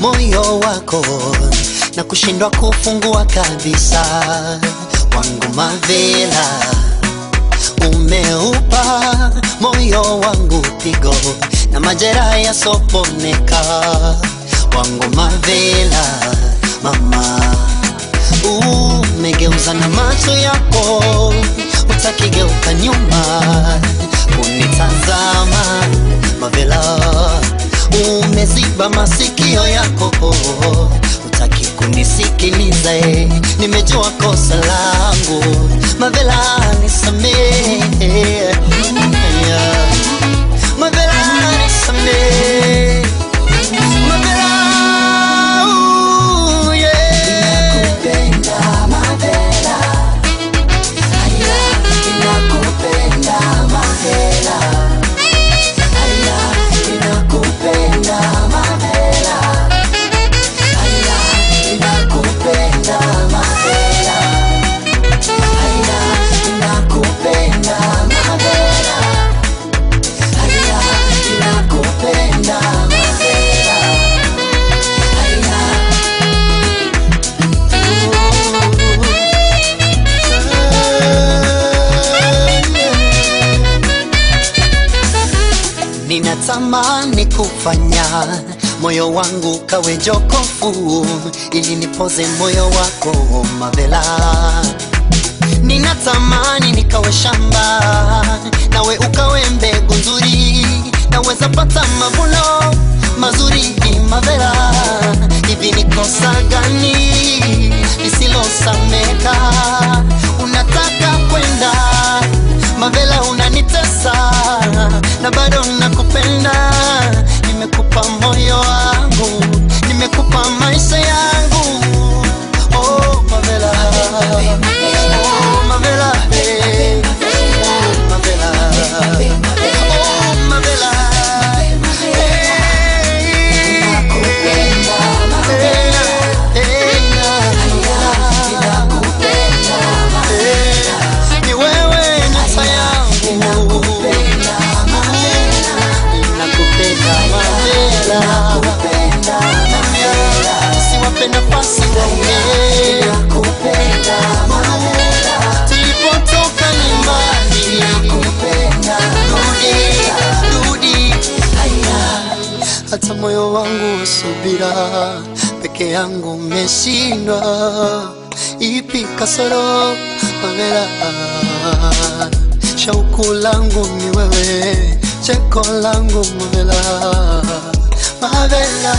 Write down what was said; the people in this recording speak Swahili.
moyo wako na kushindwa kufungua kabisa. Wangu mavela umeupa moyo wangu pigo na majeraha yasoponeka wangu mavela mama umegeuza na macho yako utakigeuka nyuma unitazama. mavela umeziba masikio yako utaki kunisikiliza eh. nimejua kosa langu. Mavela nisamehe ninatamani kufanya moyo wangu kawe jokofu ili nipoze moyo wako mavela ninatamani nikawe shamba nawe ukawe mbegu nzuri naweza pata mavuno mazuri mavela hivi ni kosa gani lisilosameka hata moyo wangu wa subira peke yangu umeshindwa. Ipi kasoro mavela shauku langu ni wewe cheko langu mavela mavela